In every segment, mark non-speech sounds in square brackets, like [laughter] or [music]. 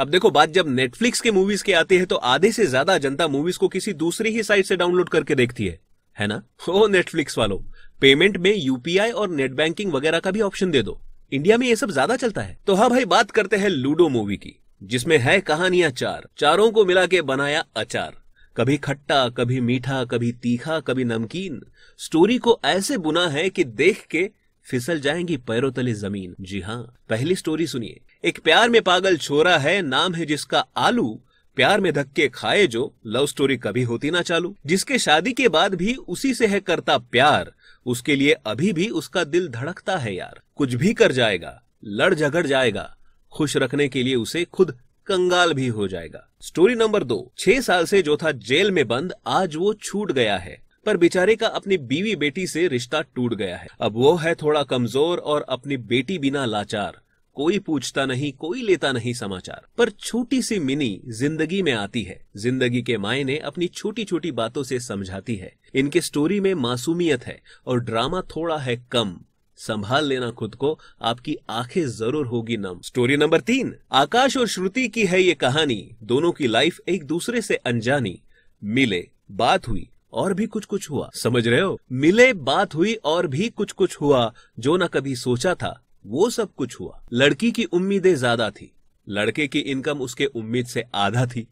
अब देखो, बात जब नेटफ्लिक्स के मूवीज़ की आती है तो आधे से ज़्यादा जनता मूवीज़ को किसी दूसरी ही साइट से डाउनलोड करके देखती है। है ना? [laughs] ओ नेटफ्लिक्स वालों पेमेंट में यूपीआई और नेट बैंकिंग वगैरह का भी ऑप्शन दे दो। इंडिया में ये सब ज़्यादा चलता है। तो हाँ भाई, बात करते हैं लूडो मूवी की, जिसमें है कहानियाँ चार। चारों को मिला के बनाया अचार। कभी खट्टा, कभी मीठा, कभी तीखा, कभी नमकीन। स्टोरी को ऐसे बुना है कि देख के फिसल जाएँगी पैरों तले ज़मीन। जी हाँ पहली स्टोरी सुनिए। एक प्यार में पागल छोरा है, नाम है जिसका आलू। प्यार में धक्के खाए जो लव स्टोरी कभी होती ना चालू। जिसके शादी के बाद भी उसी से है करता प्यार। उसके लिए अभी भी उसका दिल धड़कता है यार। कुछ भी कर जाएगा, लड़ झगड़ जाएगा। खुश रखने के लिए उसे खुद कंगाल भी हो जाएगा। स्टोरी नंबर दो, छह साल से जो था जेल में बंद, आज वो छूट गया है। पर बेचारे का अपनी बीवी बेटी से रिश्ता टूट गया है। अब वो है थोड़ा कमज़ोर और अपनी बेटी बिना लाचार। कोई पूछता नहीं, कोई लेता नहीं समाचार। पर छोटी सी मिनी ज़िंदगी में आती है। ज़िंदगी के मायने अपनी छोटी छोटी बातों से समझाती है। इनके स्टोरी में मासूमियत है और ड्रामा थोड़ा है कम। संभाल लेना खुद को, आपकी आँखें ज़रूर होगी नम। स्टोरी नंबर तीन, आकाश और श्रुति की है ये कहानी। दोनों की लाइफ एक दूसरे से अनजानी। मिले, बात हुई। और भी कुछ कुछ हुआ। समझ रहे हो? मिले, बात हुई और भी कुछ कुछ हुआ। जो ना कभी सोचा था, वो सब कुछ हुआ। लड़की की उम्मीदें ज़्यादा थी। लड़के की इनकम उसके उम्मीद से आधा थी।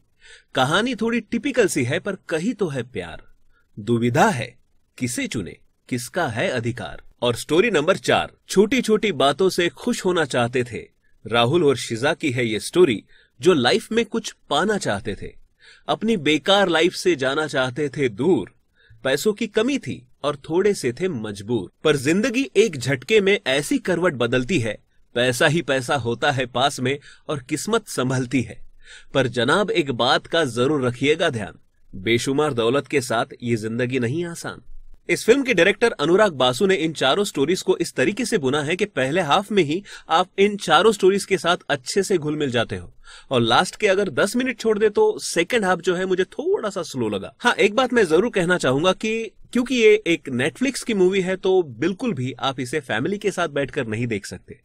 कहानी थोड़ी टिपिकल सी है, पर कही तो है प्यार। दुविधा है, किसे चुने, किसका है अधिकार? और स्टोरी नंबर चार। छोटी छोटी बातों से खुश होना चाहते थे। राहुल और शिजा की है ये स्टोरी, जो लाइफ में कुछ पाना चाहते थे। अपनी बेकार लाइफ से जाना चाहते थे दूर, पैसों की कमी थी और थोड़े से थे मजबूर। पर ज़िंदगी एक झटके में ऐसी करवट बदलती है, पैसा ही पैसा होता है पास में और किस्मत संभलती है। पर जनाब, एक बात का ज़रूर रखिएगा ध्यान। बेशुमार दौलत के साथ ये ज़िंदगी नहीं आसान। इस फ़िल्म के डायरेक्टर अनुराग बासु ने इन चारों स्टोरीज को इस तरीके से बुना है कि पहले हाफ़ में ही आप इन चारों स्टोरीज के साथ अच्छे से घुल मिल जाते हो। और लास्ट के अगर 10 मिनट छोड़ दे तो सेकंड हाफ़ जो है मुझे थोड़ा सा स्लो लगा। हाँ एक बात मैं ज़रूर कहना चाहूँगा कि क्योंकि ये एक नेटफ्लिक्स की मूवी है तो बिल्कुल भी आप इसे फैमिली के साथ बैठकर नहीं देख सकते।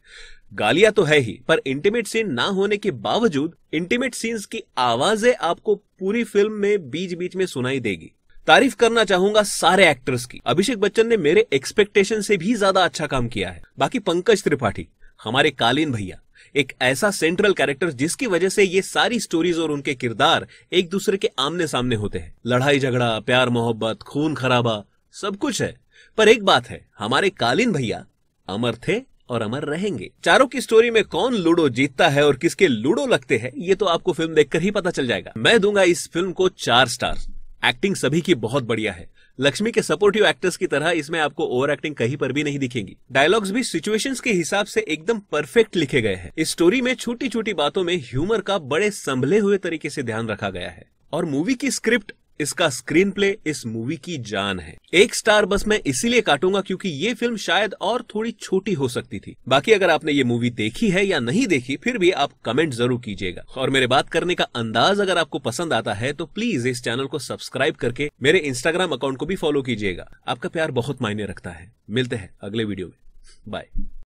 गालियाँ तो है ही, पर इंटीमेट सीन ना होने के बावजूद इंटीमेट सीन्स की आवाज़ें आपको पूरी फ़िल्म में बीच बीच में सुनाई देगी। तारीफ़ करना चाहूँगा सारे एक्टर्स की। अभिषेक बच्चन ने मेरे एक्सपेक्टेशन से भी ज़्यादा अच्छा काम किया है। बाकी पंकज त्रिपाठी, हमारे कालीन भैया, एक ऐसा सेंट्रल कैरेक्टर जिसकी वजह से ये सारी स्टोरीज और उनके किरदार एक दूसरे के आमने सामने होते हैं। लड़ाई झगड़ा, प्यार मोहब्बत, खून खराबा, सब कुछ है। पर एक बात है, हमारे कालीन भैया अमर थे और अमर रहेंगे। चारों की स्टोरी में कौन लूडो जीतता है और किसके लूडो लगते हैं, ये तो आपको फ़िल्म देखकर ही पता चल जाएगा। मैं दूँगा इस फ़िल्म को चार स्टार एक्टिंग सभी की बहुत बढ़िया है। लक्ष्मी के सपोर्टिव एक्टर्स की तरह इसमें आपको ओवर एक्टिंग कहीं पर भी नहीं दिखेंगी। डायलॉग्स भी सिचुएशंस के हिसाब से एकदम परफेक्ट लिखे गए हैं। इस स्टोरी में छोटी छोटी बातों में ह्यूमर का बड़े संभले हुए तरीके से ध्यान रखा गया है। और मूवी की स्क्रिप्ट इसका स्क्रीन प्ले इस मूवी की जान है। एक स्टार बस मैं इसीलिए काटूँगा क्योंकि ये फ़िल्म शायद और थोड़ी छोटी हो सकती थी। बाकी अगर आपने ये मूवी देखी है या नहीं देखी, फिर भी आप कमेंट ज़रूर कीजिएगा। और मेरे बात करने का अंदाज अगर आपको पसंद आता है तो प्लीज़ इस चैनल को सब्सक्राइब करके मेरे इंस्टाग्राम अकाउंट को भी फॉलो कीजिएगा। आपका प्यार बहुत मायने रखता है। मिलते हैं अगले वीडियो में। बाय